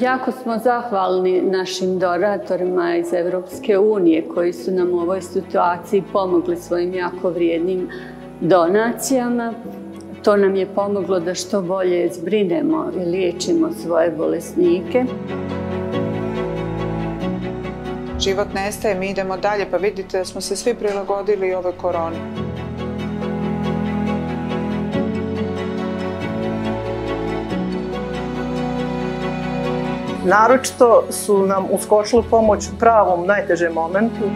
Jako smo zahvalni našim donatorima iz Evropske unije koji su nam u ovoj situaciji pomogli svojim jako vrijednim donacijama. To nam je pomoglo da što bolje zbrinemo i liječimo svoje bolesnike. Život nestaje, mi idemo dalje, pa vidite da smo se svi prilagodili ove koroni. Naročito su nam uskočili pomoć u pravom najtežem momentu.